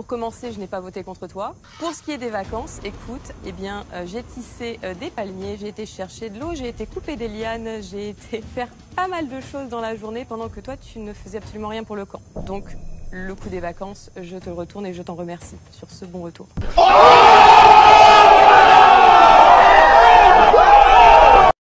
pour commencer, je n'ai pas voté contre toi. Pour ce qui est des vacances, écoute, eh bien, euh, j'ai tissé euh, des palmiers, j'ai été chercher de l'eau, j'ai été couper des lianes, j'ai été faire pas mal de choses dans la journée pendant que toi, tu ne faisais absolument rien pour le camp. Donc, le coup des vacances, je te le retourne et je t'en remercie sur ce bon retour. Oh